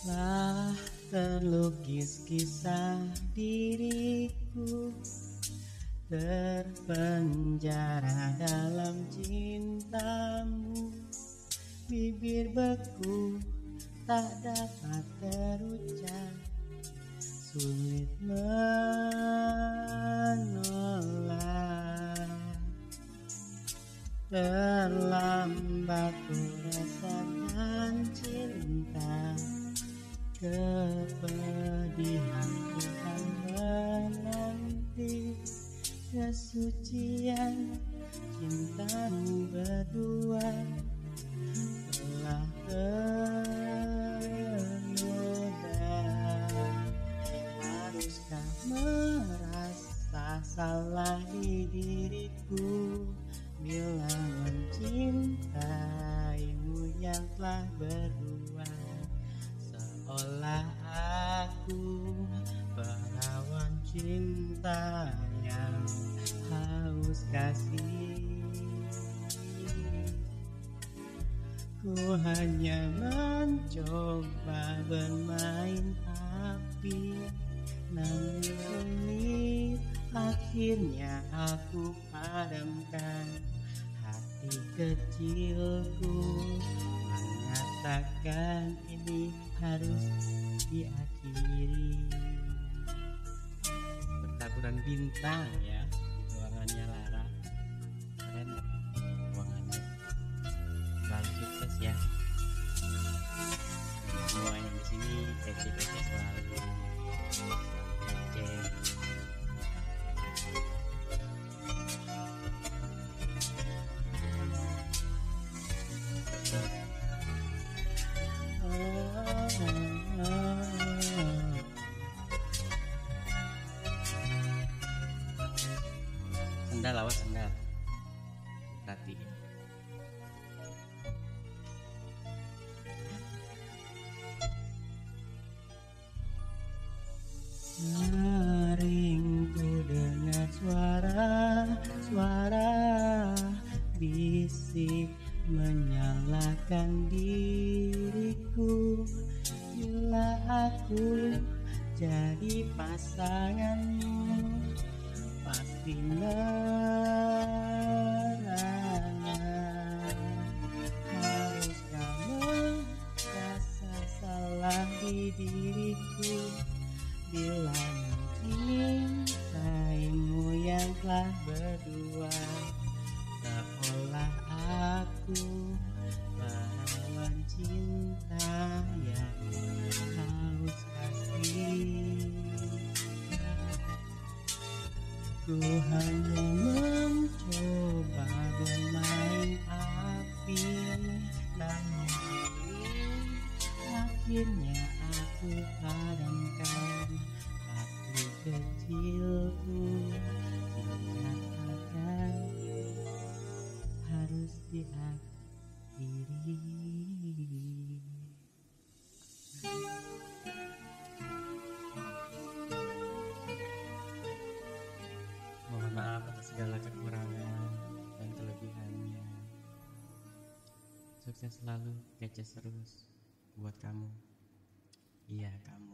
Telah terlukis kisah diriku Terpenjara dalam cintamu. Bibir beku tak dapat terucap Sulit menolak. Terlambat ku rasakan cinta Kepedihan Tuhan menanti Kesucian cintamu berdua Telah ternoda Haruskah merasa salah di diriku? Bila mencintaimu yang telah berdua Seolah aku perawan cinta yang haus kasih. Ku hanya mencoba bermain api Namun akhirnya aku padamkan. Hati kecilku mengatakan ini harus diakhiri. Bertaburan bintang ya ruangannya Lara. Keren nggak ruangannya. Selalu sukses ya. Semua yang di sini kece-kece selalu Sendal awas sendal. Perhatiin. Haringku dengar suara-suara bisik menyalahkan diriku. Bila aku jadi pasanganmu Pasti di diriku. Bila mencintaimu yang telah berdua Seolah aku lawan cinta yang haus kasih. Ku hanya Mohon maaf atas segala kekurangan dan kelebihannya. Sukses selalu, kece terus buat kamu. Iya, kamu.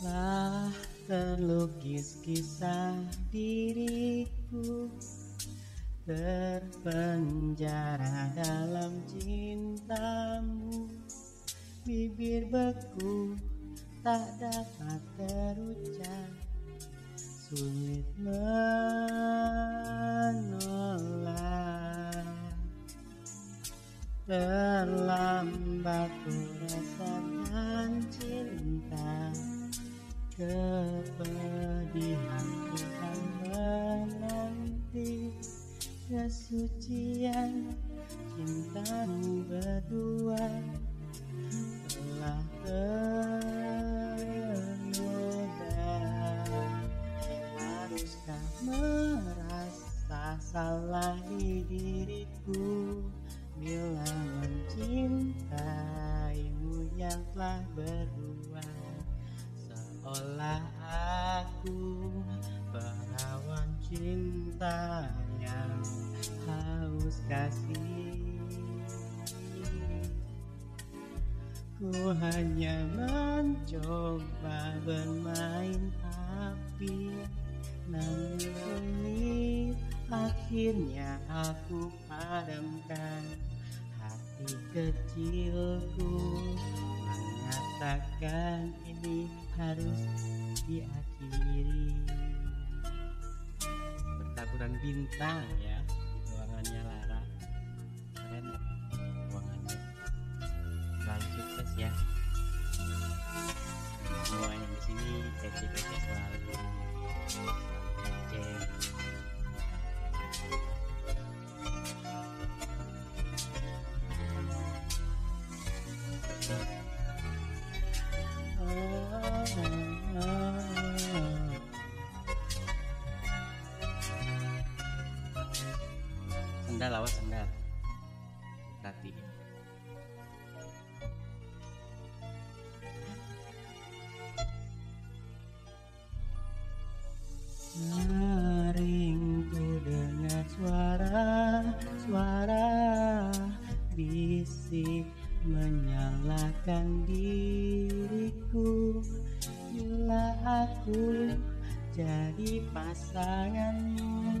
Telah terlukis kisah diriku Terpenjara dalam cintamu. Bibir beku tak dapat terucap Sulit menolak. Terlambat Kepedihan Tuhan menanti Kesucian cintamu berdua Telah ternoda Haruskah merasa salah di diriku? Bila mencintaimu yang telah berdua Seolah aku perawan cinta yang haus kasih. Ku hanya mencoba bermain api Namun akhirnya aku padamkan. Hati kecilku mengatakan ini harus diakhiri. Bertaburan bintang ya ruangannya Lara. Keren. Ruangannya. Selalu sukses ya. Semua yang di sini PC-PC selalu. Selalu cek sendal awas sendal hati Haringku dengar suara-suara bisik menyalahkan diriku. Bila aku jadi pasanganmu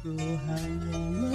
ku hanya